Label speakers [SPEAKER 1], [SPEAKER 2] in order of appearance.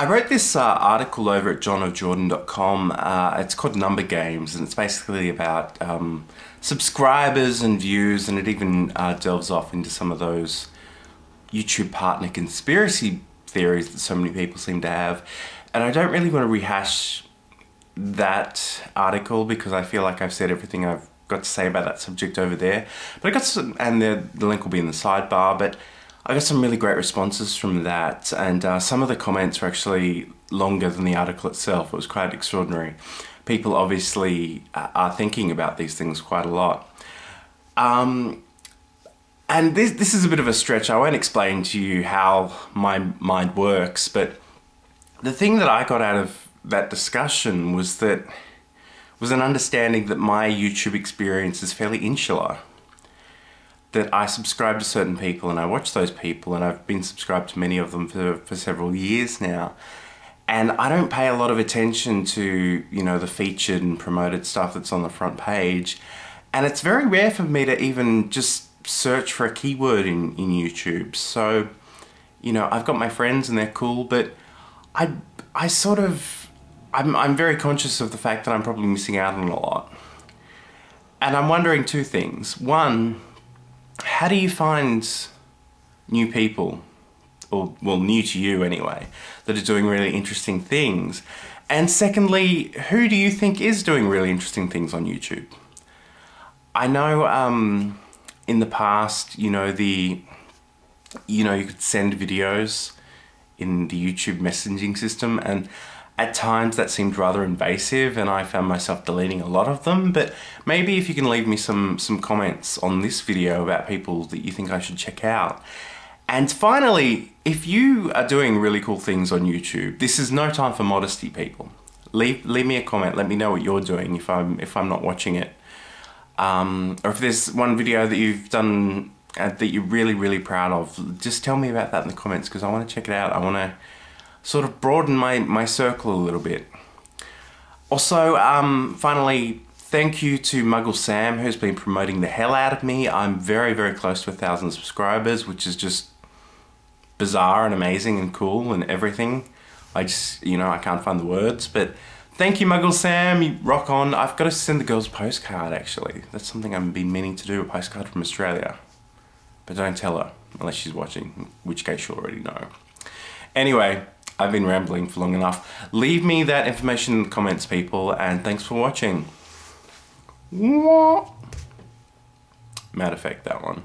[SPEAKER 1] I wrote this uh, article over at johnofjordan.com. Uh, it's called Number Games, and it's basically about um, subscribers and views, and it even uh, delves off into some of those YouTube partner conspiracy theories that so many people seem to have. And I don't really want to rehash that article because I feel like I've said everything I've got to say about that subject over there. But I got some, and the, the link will be in the sidebar, but I got some really great responses from that, and uh, some of the comments were actually longer than the article itself. It was quite extraordinary. People obviously uh, are thinking about these things quite a lot. Um, and this, this is a bit of a stretch. I won't explain to you how my mind works, but the thing that I got out of that discussion was that was an understanding that my YouTube experience is fairly insular that I subscribe to certain people and I watch those people and I've been subscribed to many of them for, for several years now. And I don't pay a lot of attention to, you know, the featured and promoted stuff that's on the front page. And it's very rare for me to even just search for a keyword in, in YouTube. So, you know, I've got my friends and they're cool, but I, I sort of, I'm, I'm very conscious of the fact that I'm probably missing out on a lot. And I'm wondering two things. One, how do you find new people, or well, new to you anyway, that are doing really interesting things? And secondly, who do you think is doing really interesting things on YouTube? I know um, in the past, you know, the you know, you could send videos in the YouTube messaging system and at times that seemed rather invasive and I found myself deleting a lot of them, but maybe if you can leave me some, some comments on this video about people that you think I should check out. And finally, if you are doing really cool things on YouTube, this is no time for modesty, people. Leave, leave me a comment, let me know what you're doing if I'm, if I'm not watching it. Um, or if there's one video that you've done uh, that you're really, really proud of, just tell me about that in the comments because I want to check it out. I want to sort of broaden my, my circle a little bit. Also, um, finally, thank you to Muggle Sam who's been promoting the hell out of me. I'm very, very close to a thousand subscribers, which is just bizarre and amazing and cool and everything. I just, you know, I can't find the words, but thank you, Muggle Sam. You rock on. I've got to send the girls a postcard, actually. That's something I've been meaning to do, a postcard from Australia. But don't tell her, unless she's watching, in which case she'll already know. Anyway, I've been rambling for long enough. Leave me that information in the comments, people, and thanks for watching. Mad fact, that one.